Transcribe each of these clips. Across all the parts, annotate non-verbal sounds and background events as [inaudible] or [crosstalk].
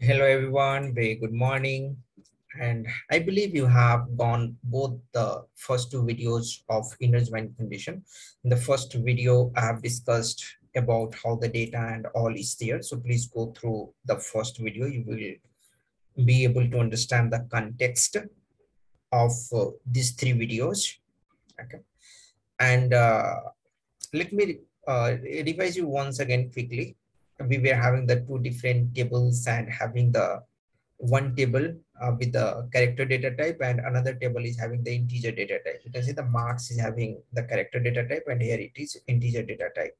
Hello, everyone. Very good morning. And I believe you have gone both the first two videos of inner joint condition. In the first video, I have discussed about how the data and all is there. So please go through the first video. You will be able to understand the context of uh, these three videos. Okay. And uh, let me uh, revise you once again quickly we were having the two different tables and having the one table uh, with the character data type and another table is having the integer data type. You can see the marks is having the character data type and here it is integer data type.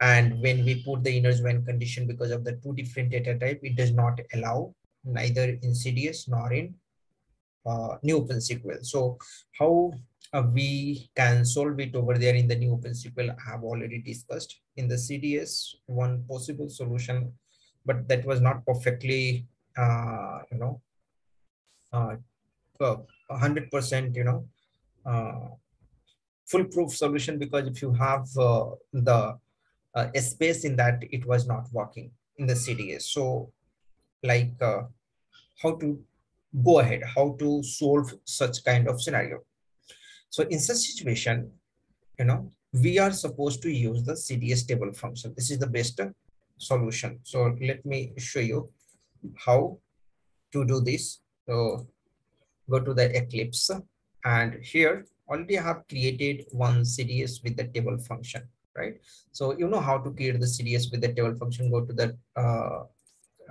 And when we put the inner join condition because of the two different data type, it does not allow neither in CDS nor in uh, new OpenSQL. So how uh, we can solve it over there in the new OpenSQL I have already discussed in the CDS one possible solution, but that was not perfectly, uh, you know, uh, 100%, you know, uh, foolproof solution because if you have uh, the uh, space in that, it was not working in the CDS. So like uh, how to go ahead, how to solve such kind of scenario. So in such situation, you know, we are supposed to use the CDS table function. This is the best solution. So let me show you how to do this. So go to the Eclipse and here already I have created one CDS with the table function, right? So you know how to create the CDS with the table function. Go to the uh,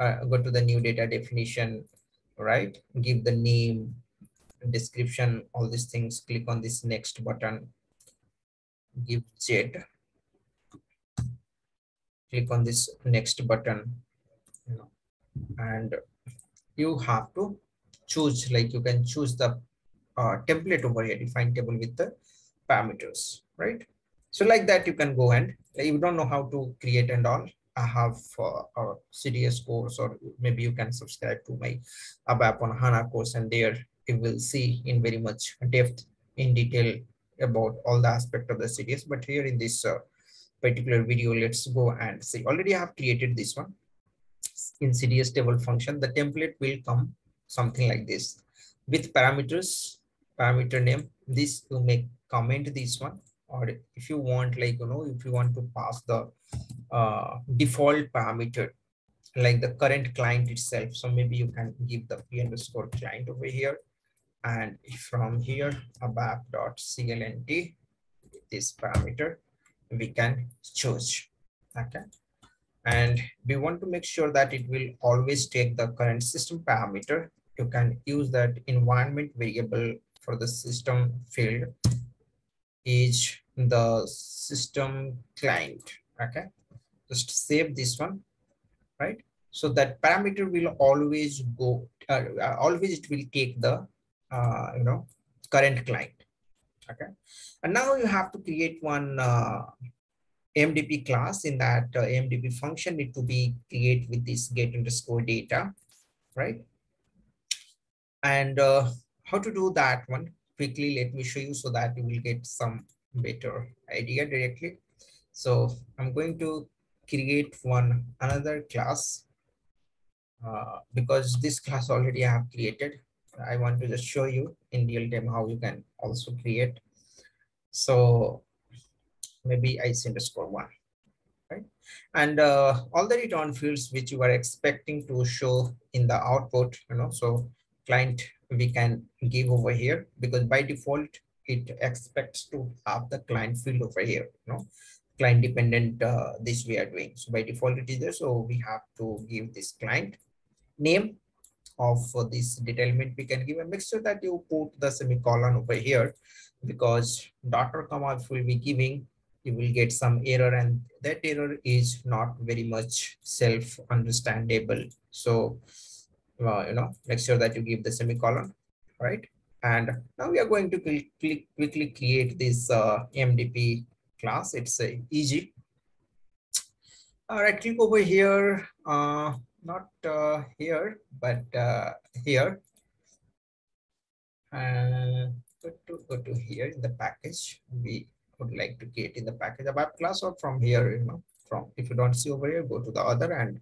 uh, go to the new data definition, right? Give the name, description, all these things, click on this next button, give Z, click on this next button, and you have to choose, like you can choose the uh, template over here, define table with the parameters, right? So like that, you can go and you don't know how to create and all, I have uh, a CDS course, or maybe you can subscribe to my ABAP on HANA course, and there you will see in very much depth in detail about all the aspect of the CDS. But here in this uh, particular video, let's go and see. Already I have created this one in CDS table function. The template will come something like this with parameters, parameter name. This you may comment this one, or if you want, like you know, if you want to pass the uh, default parameter like the current client itself. So maybe you can give the p underscore client over here and from here abap.clnt this parameter we can choose okay? And we want to make sure that it will always take the current system parameter. You can use that environment variable for the system field is the system client okay? Just save this one right? So that parameter will always go uh, always it will take the uh, you know, current client. Okay. And now you have to create one uh, AMDP class in that uh, AMDP function need to be create with this get underscore data, right? And uh, how to do that one quickly, let me show you so that you will get some better idea directly. So I'm going to create one another class uh, because this class already I have created I want to just show you in real time how you can also create. So maybe IC underscore one, right? And uh, all the return fields which you are expecting to show in the output, you know, so client we can give over here because by default it expects to have the client field over here, you know, client dependent uh, this we are doing. So by default it is there. So we have to give this client name of this detailment, we can give a mixture that you put the semicolon over here. Because dot or comma if will be giving you will get some error and that error is not very much self understandable so uh, you know make sure that you give the semicolon right? And now we are going to quickly, quickly create this uh, MDP class. It's uh, easy. All right click over here. Uh, not uh, here, but uh, here. And go to, go to here in the package. We would like to create in the package ABAP class or from here, you know, from if you don't see over here, go to the other and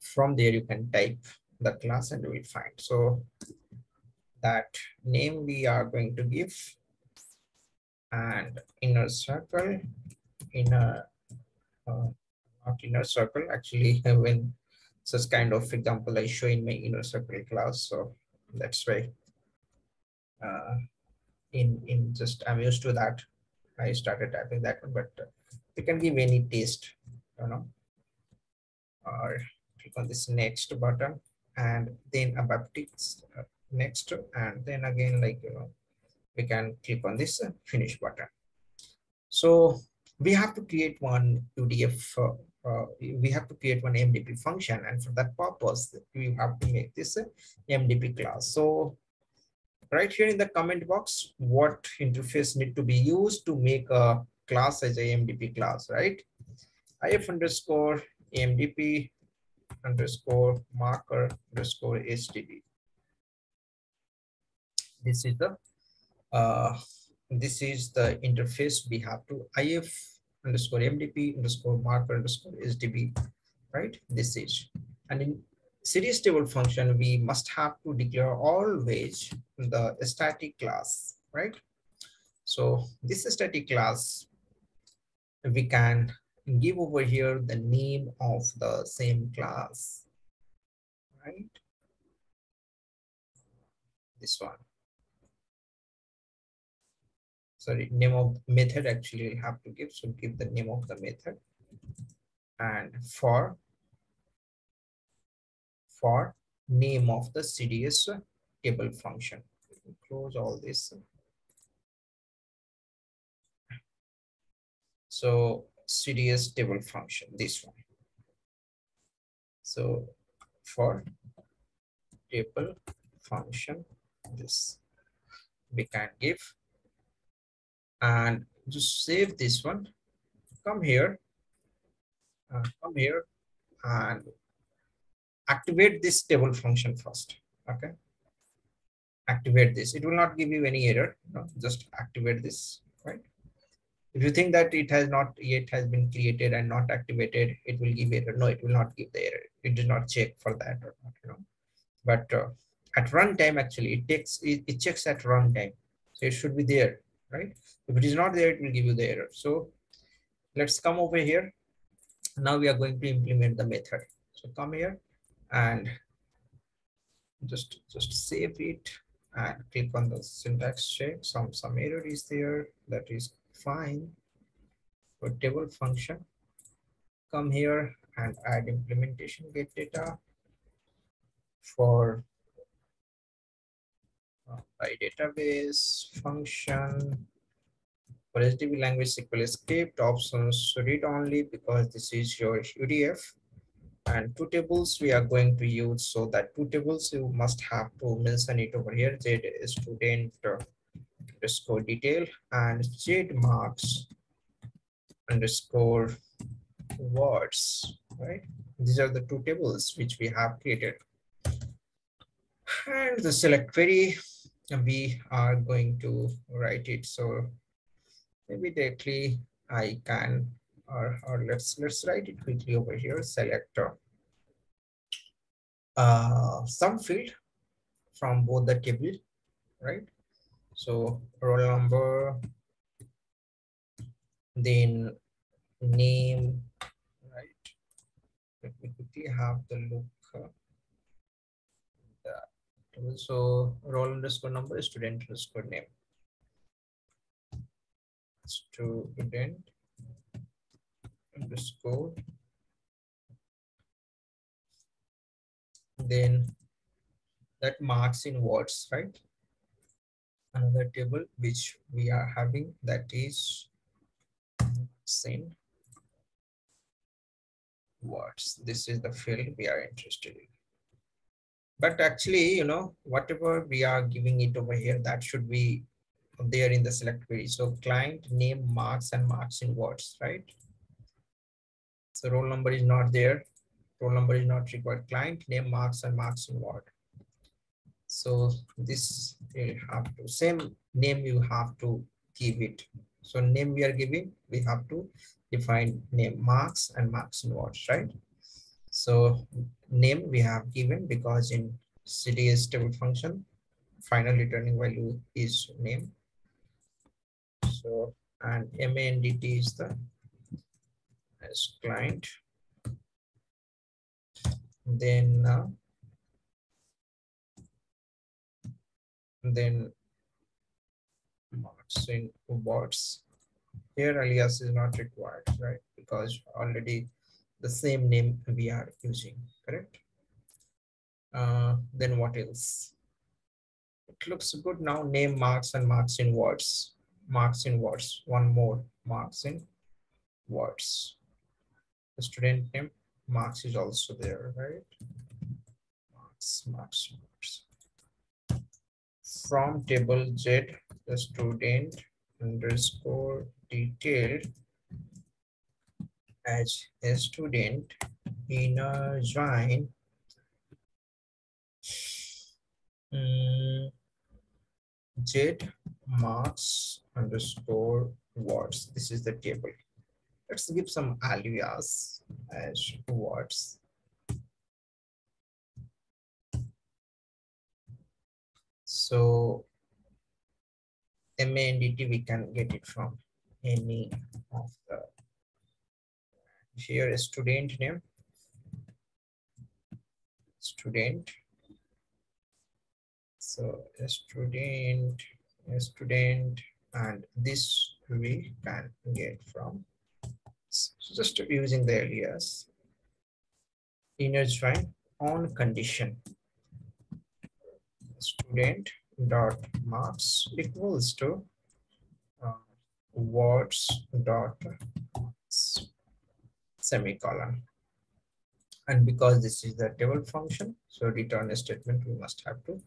from there you can type the class and we will find. So that name we are going to give and inner circle, inner, uh, not inner circle, actually [laughs] when such kind of example I show in my inner circle class. So that's why uh, in, in just, I'm used to that. I started typing that one, but you can give any taste, you know, or click on this next button and then about uh, next and then again like you know we can click on this uh, finish button so we have to create one udf uh, uh, we have to create one mdp function. And for that purpose we have to make this uh, mdp class. So right here in the comment box what interface need to be used to make a class as a mdp class right? If underscore mdp underscore marker underscore HDB. This is the uh, this is the interface we have to if underscore MDP underscore marker underscore HDB, right? This is and in CDS table function we must have to declare always the static class, right? So this static class we can give over here the name of the same class, right? This one. Sorry, name of method actually we have to give, so give the name of the method. And for, for name of the CDS table function. Close all this. So CDS table function, this one. So for table function, this we can give and just save this one. Come here, uh, come here and activate this table function first. Okay. Activate this. It will not give you any error. No, just activate this, right? If you think that it has not yet has been created and not activated, it will give error. No, it will not give the error. It does not check for that or not, you know. But uh, at runtime, actually, it takes it, it checks at runtime. So it should be there, right? If it is not there, it will give you the error. So let's come over here. Now we are going to implement the method. So come here and just just save it and click on the syntax check. Some some error is there that is fine for table function come here and add implementation get data for by database function for HDB language SQL script options read only because this is your UDF and two tables we are going to use so that two tables you must have to mention it over here z student uh, underscore detail and z marks underscore words, right? These are the two tables which we have created. And the select query, we are going to write it. So maybe directly I can, or, or let's, let's write it quickly over here, select uh, some field from both the table, right? So roll number, then name, right? Let me quickly have the look. Uh, so roll underscore number, student underscore name. Student underscore. Then that marks in words, right? another table which we are having that is same words. This is the field we are interested in. But actually, you know, whatever we are giving it over here, that should be there in the select query. So client name marks and marks in words, right? So roll number is not there. Roll number is not required. Client name marks and marks in word. So this you have to same name you have to give it. So name we are giving, we have to define name marks and marks in words, right? So name we have given because in CDS table function, final returning value is name. So, and MANDT is the as client. Then, uh, then marks in bots. Here alias is not required, right? Because already the same name we are using, correct? Uh, then what else? It looks good now, name marks and marks in words. Marks in words, one more marks in words. The student name, marks is also there, right? Marks, marks, marks. From table Z, the student underscore detailed as a student in a join um, z marks underscore words. This is the table. Let's give some alias as words. So MANDT we can get it from any of the here a student name. Student. So student student and this we can get from so just using the alias. Inner join on condition. Student dot marks equals to uh, words dot semicolon. And because this is the table function, so return a statement we must have to.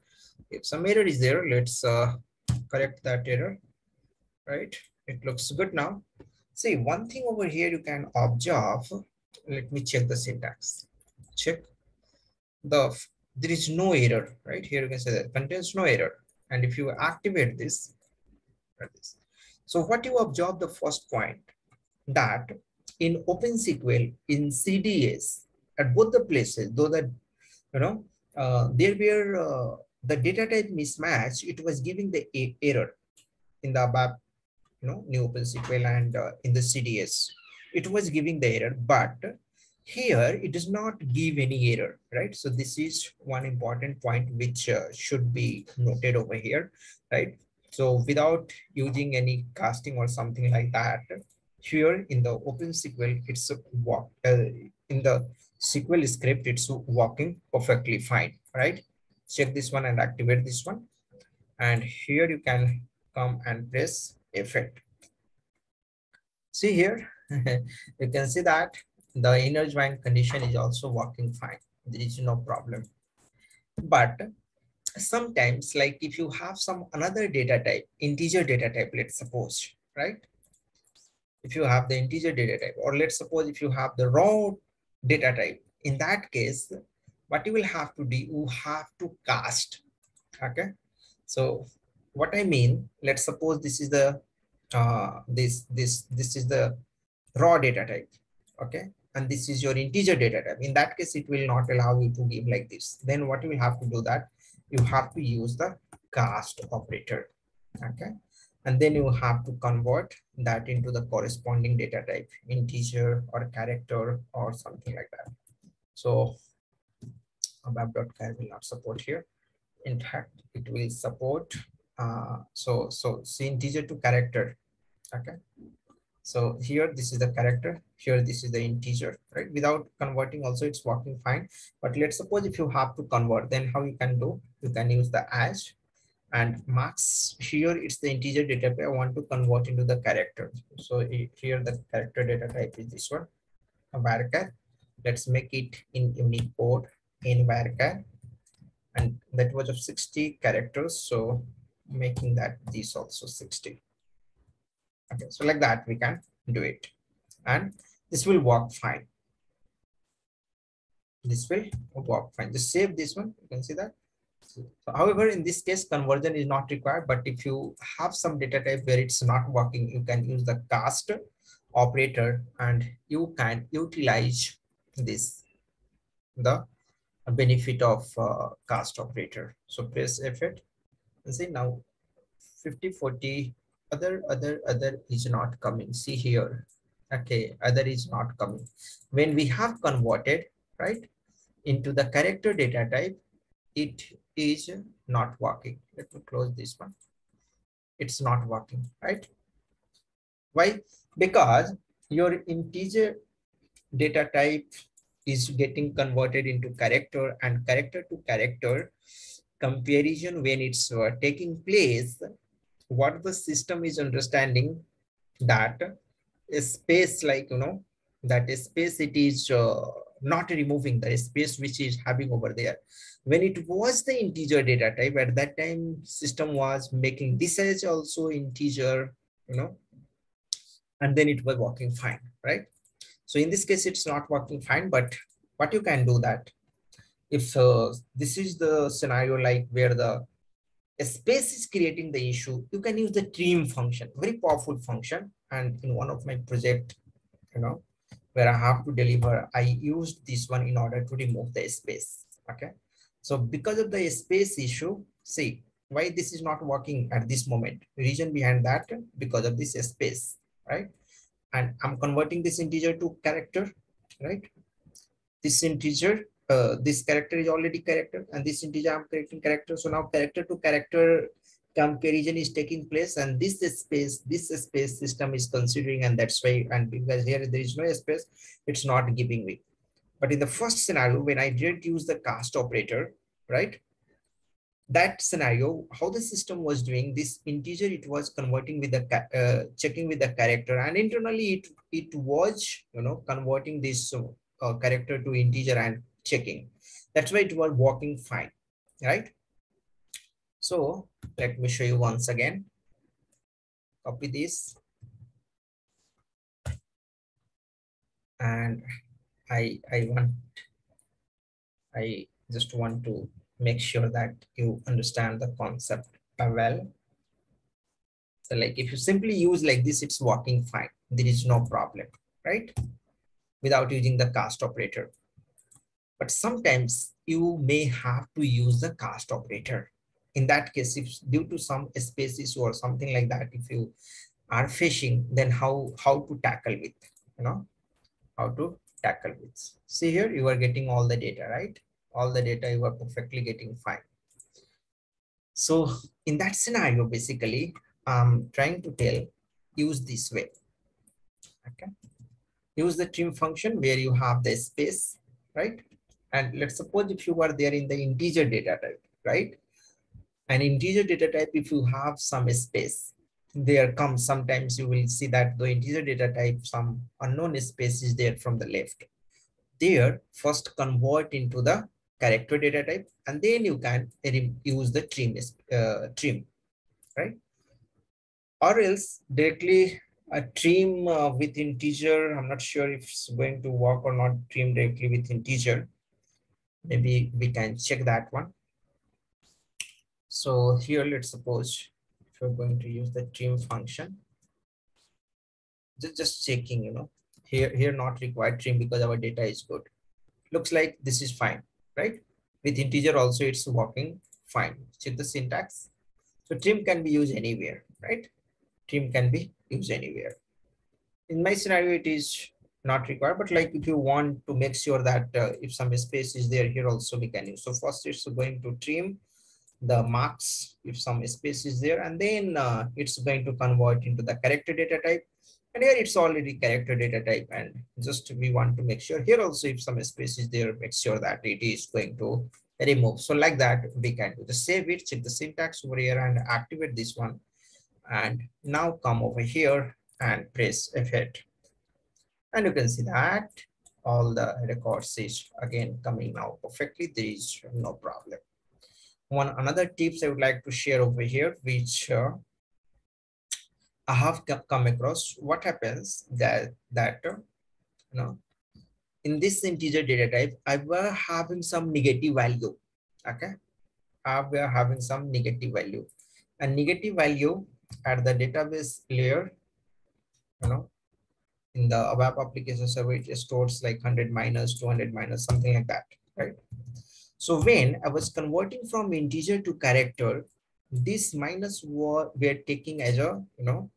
If some error is there, let's uh, correct that error, right? It looks good now. See, one thing over here you can observe. Let me check the syntax. Check the there is no error, right? Here you can say that contains no error. And if you activate this, this. So what you observe the first point that in OpenSQL, in CDS, at both the places, though that, you know, uh, there were uh, the data type mismatch, it was giving the error in the ABAP, you know, new OpenSQL and uh, in the CDS. It was giving the error, but here it does not give any error, right? So this is one important point which uh, should be noted over here, right? So without using any casting or something like that, here in the OpenSQL, it's walk uh, in the SQL script, it's working perfectly fine, right? Check this one and activate this one. And here you can come and press F8. See here, [laughs] you can see that the inner join condition is also working fine. There is no problem. But sometimes like if you have some another data type, integer data type, let's suppose, right? If you have the integer data type, or let's suppose if you have the raw data type, in that case, what you will have to do, you have to cast, okay? So what I mean, let's suppose this is the, uh, this, this, this is the raw data type, okay? And this is your integer data type. In that case, it will not allow you to give like this. Then what you will have to do that, you have to use the cast operator, okay? And then you have to convert that into the corresponding data type integer or character or something like that. So abap.char will not support here. In fact it will support uh, so so see integer to character. Okay. So here this is the character. Here this is the integer right? Without converting also it's working fine. But let's suppose if you have to convert then how you can do? You can use the as and max here it's the integer data type i want to convert into the character. So here the character data type is this one. A varchar let's make it in unicode in varchar and that was of 60 characters so making that this also 60 okay so like that we can do it. And this will work fine. This will work fine. Just save this one. You can see that however, in this case, conversion is not required, but if you have some data type where it's not working, you can use the cast operator and you can utilize this the benefit of uh, cast operator. So press F8 and see now 50, 40, other, other, other is not coming. See here. Okay, other is not coming. When we have converted, right, into the character data type, it is not working. Let me close this one. It's not working, right? Why? Because your integer data type is getting converted into character and character to character comparison when it's uh, taking place, what the system is understanding that a space like, you know, that space it is uh, not removing the space which is having over there. When it was the integer data type, at that time system was making this as also integer, you know, and then it was working fine, right? So in this case, it's not working fine, but what you can do that if uh, this is the scenario like where the space is creating the issue, you can use the trim function, very powerful function. And in one of my project, you know, where I have to deliver, I used this one in order to remove the space. Okay. So because of the space issue, see why this is not working at this moment. Reason behind that because of this space, right? And I'm converting this integer to character, right? This integer, uh, this character is already character, and this integer I'm creating character. So now character to character comparison is taking place and this space this space system is considering and that's why and because here there is no space it's not giving me but in the first scenario when i didn't use the cast operator right? That scenario how the system was doing this integer it was converting with the uh, checking with the character and internally it it was you know converting this uh, character to integer and checking. That's why it was working fine right so let me show you once again. Copy this. And I, I want, I just want to make sure that you understand the concept well. So like if you simply use like this, it's working fine. There is no problem, right? Without using the cast operator. But sometimes you may have to use the cast operator in that case, if due to some species or something like that, if you are fishing, then how, how to tackle with, you know, how to tackle with. See here, you are getting all the data, right? All the data you are perfectly getting fine. So in that scenario, basically, I'm trying to tell, use this way, okay? Use the trim function where you have the space, right? And let's suppose if you were there in the integer data type, right? An integer data type, if you have some space, there comes sometimes you will see that the integer data type, some unknown space is there from the left. There, first convert into the character data type, and then you can use the trim, uh, trim, right? Or else directly a trim uh, with integer. I'm not sure if it's going to work or not. Trim directly with integer. Maybe we can check that one. So here, let's suppose if you're going to use the trim function, just, just checking, you know, here, here not required trim because our data is good. Looks like this is fine, right? With integer also it's working fine. Check the syntax. So trim can be used anywhere, right? Trim can be used anywhere. In my scenario, it is not required, but like if you want to make sure that uh, if some space is there here also we can use. So first it's going to trim the marks if some space is there and then uh, it's going to convert into the character data type. And here it's already character data type and just we want to make sure here also if some space is there make sure that it is going to remove. So like that we can do the save it check the syntax over here and activate this one. And now come over here and press F8 and you can see that all the records is again coming now perfectly. There is no problem one another tips I would like to share over here, which uh, I have come across. What happens that that uh, you know in this integer data type, I were having some negative value. Okay, I were having some negative value, and negative value at the database layer, you know, in the web application server, it stores like 100 minus 200 minus something like that. right? So when I was converting from integer to character, this minus were we are taking as a you know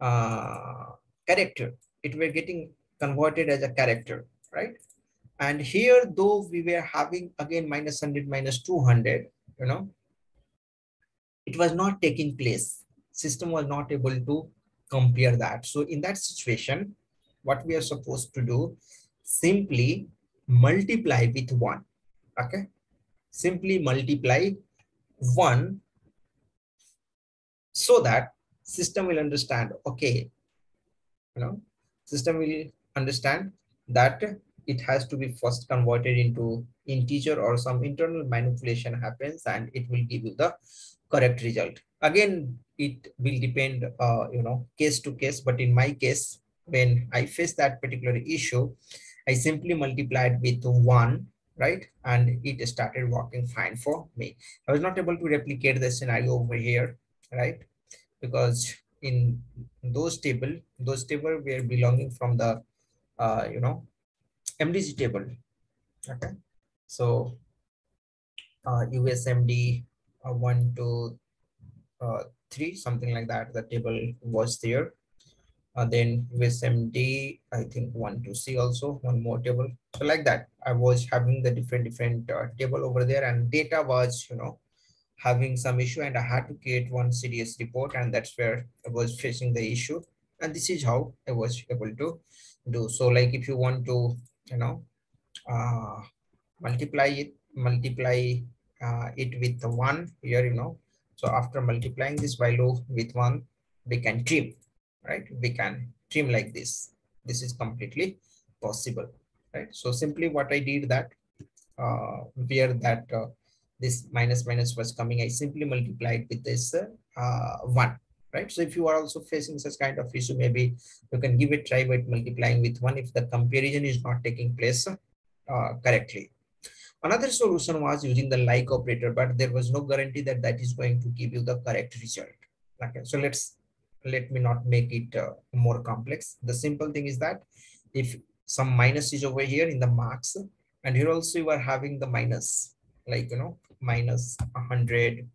uh, character. It were getting converted as a character, right? And here, though we were having again minus 100, minus 200, you know, it was not taking place. System was not able to compare that. So in that situation, what we are supposed to do, simply multiply with one, okay? Simply multiply one so that system will understand, okay, you know, system will understand that it has to be first converted into integer or some internal manipulation happens and it will give you the correct result. Again, it will depend, uh, you know, case to case. But in my case, when I face that particular issue, I simply multiplied with one, right? And it started working fine for me. I was not able to replicate the scenario over here, right? Because in those table, those table were belonging from the, uh, you know, MDG table. Okay, so uh, USMD uh, one, two, uh, three, something like that. The table was there. Uh, then USMD, I think one to see also one more table. So like that, I was having the different different uh, table over there, and data was you know having some issue, and I had to create one CDS report, and that's where I was facing the issue. And this is how I was able to do. So like if you want to you know uh, multiply it multiply uh, it with the one here you know so after multiplying this value with one we can trim right we can trim like this this is completely possible right so simply what i did that uh, where that uh, this minus minus was coming i simply multiplied with this uh, one right? So if you are also facing such kind of issue, maybe you can give it try by multiplying with one if the comparison is not taking place uh, correctly. Another solution was using the like operator, but there was no guarantee that that is going to give you the correct result. Okay, so let's let me not make it uh, more complex. The simple thing is that if some minus is over here in the marks, and here also you are having the minus, like you know, minus 100,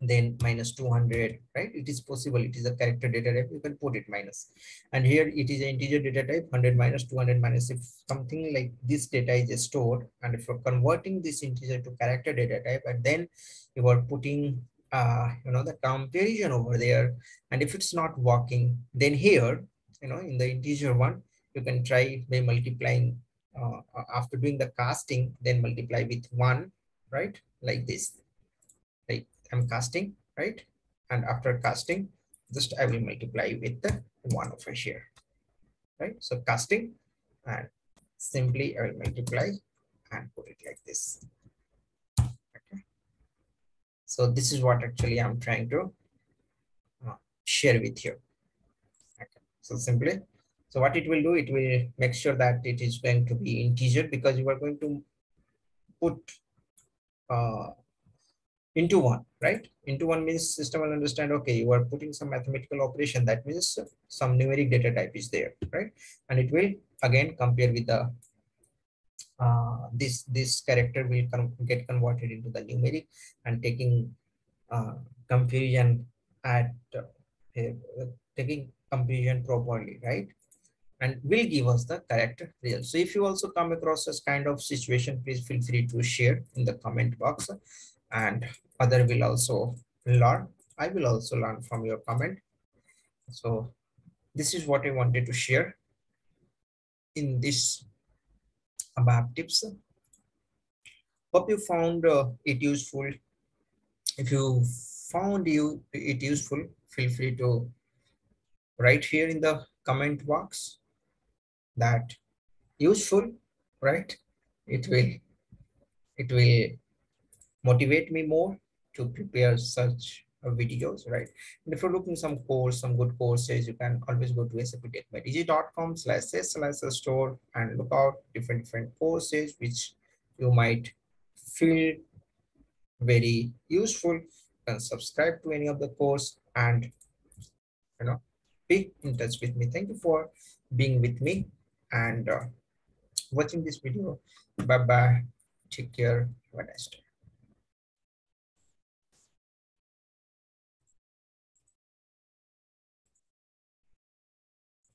then minus 200 right it is possible it is a character data type you can put it minus. and here it is an integer data type 100 minus 200 minus if something like this data is stored and if you're converting this integer to character data type and then you are putting uh you know the comparison over there and if it's not working then here you know in the integer one you can try by multiplying uh, after doing the casting then multiply with one right like this like I'm casting, right? And after casting, just I will multiply with the one over here, right? So casting and simply I will multiply and put it like this. So this is what actually I'm trying to uh, share with you. Okay. So simply, so what it will do, it will make sure that it is going to be integer because you are going to put uh, into one, right? Into one means system will understand, okay, you are putting some mathematical operation. That means some numeric data type is there, right? And it will again compare with the, uh, this, this character will get converted into the numeric and taking uh, comparison at, uh, taking confusion properly, right? and will give us the correct result. So if you also come across this kind of situation, please feel free to share in the comment box and other will also learn. I will also learn from your comment. So this is what I wanted to share in this ABAP tips. Hope you found uh, it useful. If you found you it useful, feel free to write here in the comment box that useful, right? It will, it will motivate me more to prepare such videos, right? And if you're looking some course, some good courses, you can always go to saptechmadeeasy.com slash slash store and look out different different courses which you might feel very useful. You can subscribe to any of the course and you know be in touch with me. Thank you for being with me and uh, watching this video. Bye bye. Take care. Have a nice day.